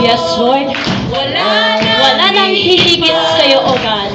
Yes, Lord. Wala ah, nang, wala nang hihigit sa'yo, O God.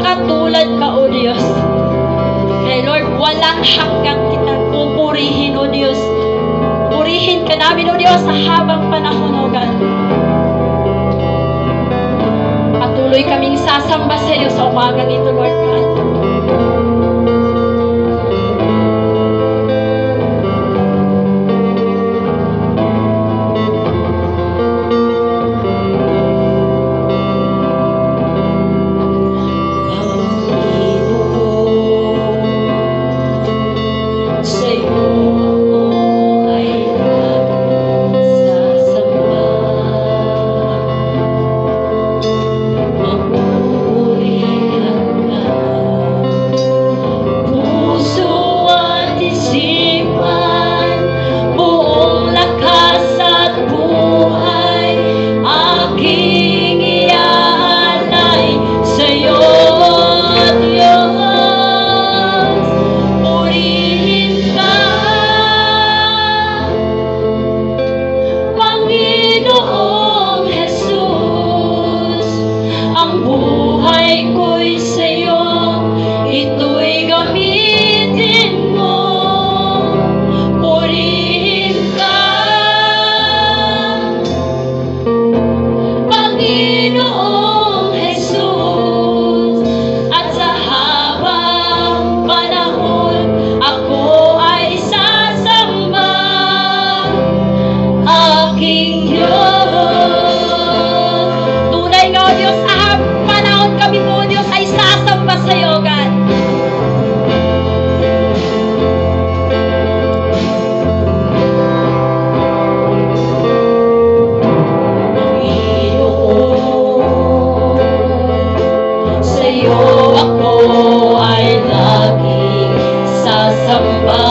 Katulad ka, O Diyos. Kaya Lord, walang hanggang kita pupurihin, O Diyos. Purihin ka namin, O Diyos, sa habang panahon, O God. Patuloy kaming sasamba sa iyo sa umagang ito, Lord God. Bye.